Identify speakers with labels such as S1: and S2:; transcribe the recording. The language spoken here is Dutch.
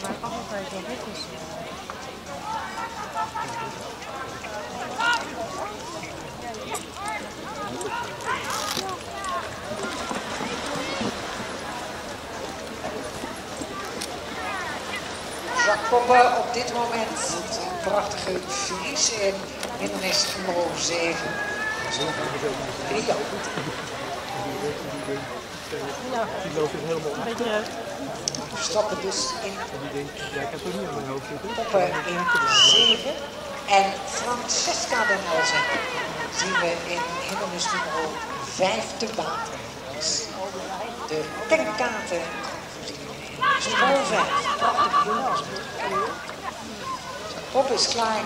S1: Waar altijd wel weg is.
S2: Poppen op dit moment een prachtige verlies in hindernis nummer 7. Ja.
S1: Ja,
S3: Die loopt er helemaal
S1: een beetje eh,
S2: We stappen dus in
S3: Die denkt, ja, ik heb er niet aan mijn hoofd zitten.
S2: Poppen in 7. En Francesca Den Elzen zien we in hindernis nummer 5 te baten. De hindernis nummer 5. Prachtig hindernis. Pop is klaar.